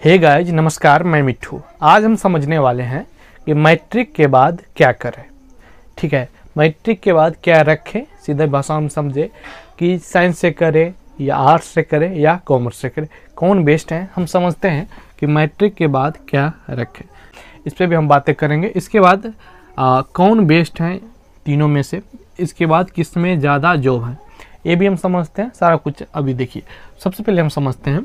Hey guys नमस्कार मैं मिट्ठू आज हम समझने वाले हैं कि मैट्रिक के बाद क्या करें। ठीक है मैट्रिक के बाद क्या रखें? सीधे भाषा में समझे कि साइंस से करें या आर्ट्स से करें या कॉमर्स से करें। कौन बेस्ट है? हम समझते हैं कि मैट्रिक के बाद क्या रखें। इस पर भी हम बातें करेंगे। इसके बाद आ, कौन बेस्ट हैं तीनों में से? इसके बाद किसमें ज़्यादा जॉब है? ये भी हम समझते हैं। सारा कुछ अभी देखिए। सबसे पहले हम समझते हैं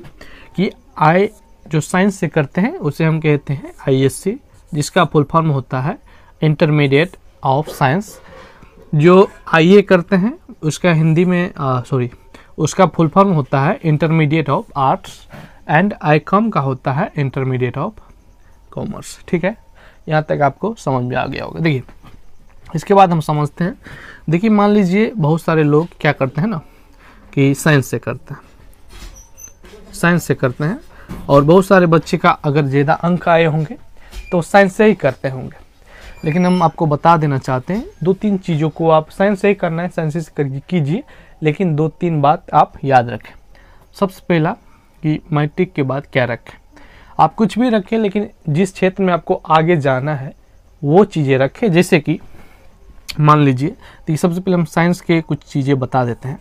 कि आई जो साइंस से करते हैं, उसे हम कहते हैं आईएससी जिसका फुल फॉर्म होता है इंटरमीडिएट ऑफ़ साइंस जो आईए करते हैं, उसका हिंदी में सॉरी उसका फुल फॉर्म होता है intermediate of arts and I com का होता है इंटरमीडिएट ऑफ़ कॉमर्स ठीक है? यहाँ तक आपको समझ में आ गया होगा। देखिए, इसके बाद हम समझते हैं। देखिए, मान लीजिए बहुत सारे लोग क्या करते हैं ना, कि साइंस से करते हैं। साइंस से करते हैं। और बहुत सारे बच्चे का अगर ज़्यादा अंक आए होंगे तो साइंस से ही करते होंगे। लेकिन हम आपको बता देना चाहते हैं, दो तीन चीज़ों को आप साइंस से ही करना है, साइंस से कीजिए, लेकिन दो तीन बात आप याद रखें। सबसे पहला कि मैट्रिक के बाद क्या रखें। आप कुछ भी रखें, लेकिन जिस क्षेत्र में आपको आगे जाना है, वो चीज़ें रखें। जैसे कि मान लीजिए तो सबसे पहले हम साइंस के कुछ चीज़ें बता देते हैं।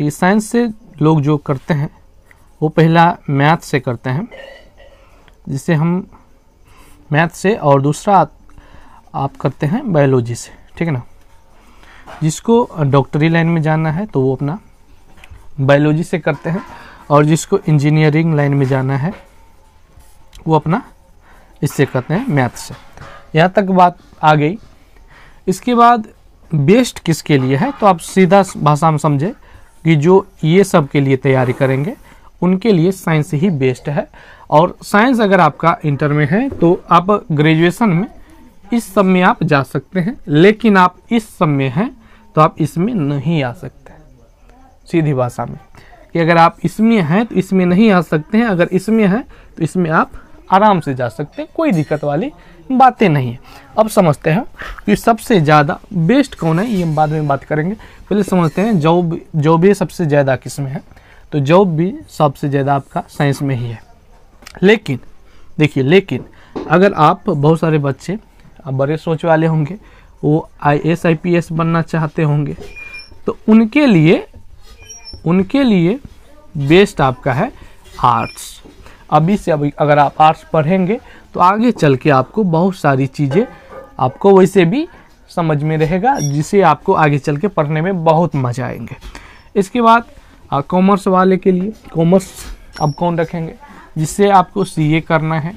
ये साइंस से लोग जो करते हैं वो पहला मैथ से करते हैं, जिसे हम मैथ से और दूसरा आप करते हैं बायोलॉजी से, ठीक है ना? जिसको डॉक्टरी लाइन में जाना है तो वो अपना बायोलॉजी से करते हैं, और जिसको इंजीनियरिंग लाइन में जाना है वो अपना इससे करते हैं मैथ से। यहाँ तक बात आ गई। इसके बाद बेस्ट किसके लिए है तो आप सीधा भाषा में समझे कि जो ये सब के लिए तैयारी करेंगे उनके लिए साइंस ही बेस्ट है। और साइंस अगर आपका इंटर में है तो आप ग्रेजुएशन में इस सब में आप जा सकते हैं। लेकिन आप इस सब में हैं तो आप इसमें नहीं आ सकते। सीधी भाषा में कि अगर आप इसमें हैं तो इसमें नहीं आ सकते हैं। अगर इसमें हैं तो इसमें आप आराम से जा सकते हैं। कोई दिक्कत वाली बातें नहीं है। अब समझते हैं कि सबसे ज़्यादा बेस्ट कौन है, ये हम बाद में बात करेंगे। पहले समझते हैं जॉब जॉब सबसे ज़्यादा किसमें है। तो जॉब भी सबसे ज़्यादा आपका साइंस में ही है। लेकिन, देखिए, लेकिन अगर आप, बहुत सारे बच्चे बड़े सोच वाले होंगे, वो I S I P S बनना चाहते होंगे तो उनके लिए उनके लिए बेस्ट आपका है आर्ट्स अभी से अभी अगर आप आर्ट्स पढ़ेंगे तो आगे चल के आपको बहुत सारी चीज़ें आपको वैसे भी समझ में रहेगा, जिसे आपको आगे चल के पढ़ने में बहुत मज़ा आएँगे। इसके बाद कॉमर्स वाले के लिए कॉमर्स अब कौन रखेंगे? जिससे आपको सीए करना है,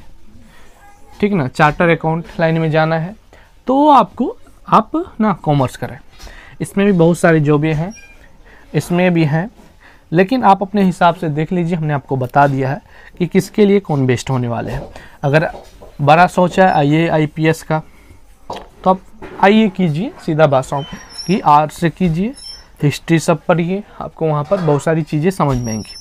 ठीक ना? चार्टर अकाउंट लाइन में जाना है तो आपको आप ना कॉमर्स करें। इसमें भी बहुत सारी जॉबें हैं, इसमें भी हैं, लेकिन आप अपने हिसाब से देख लीजिए, हमने आपको बता दिया है कि किसके लिए कौन बेस्ट होने वाले हैं। अगर बड़ा सोचा है आई आई पी एस का तो आप आइए कीजिए, सीधा भाषाओं कि आर्ट से कीजिए हिस्ट्री सब पढ़िए, आपको वहाँ पर बहुत सारी चीज़ें समझ में आएँगी।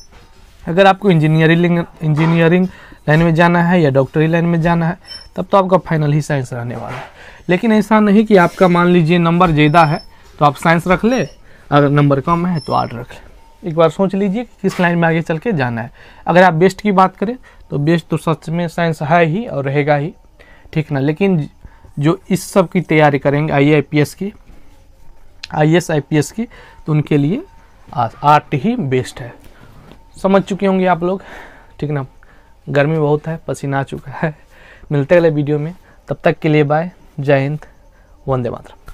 अगर आपको इंजीनियरिंग इंजीनियरिंग लाइन में जाना है या डॉक्टरी लाइन में जाना है, तब तो आपका फाइनल ही साइंस रहने वाला है। लेकिन ऐसा नहीं कि आपका मान लीजिए नंबर ज़्यादा है तो आप साइंस रख ले, अगर नंबर कम है तो आर्ट रख ले। एक बार सोच लीजिए कि किस लाइन में आगे चल के जाना है। अगर आप बेस्ट की बात करें तो बेस्ट तो सच में साइंस है ही और रहेगा ही, ठीक ना? लेकिन जो इस सब की तैयारी करेंगे, आई की I S I P S की तो उनके लिए आर्ट ही बेस्ट है। समझ चुके होंगे आप लोग? ठीक ना? गर्मी बहुत है, पसीना आ चुका है। मिलते अगले वीडियो में। तब तक के लिए बाय जय हिंद। वंदे मातरम।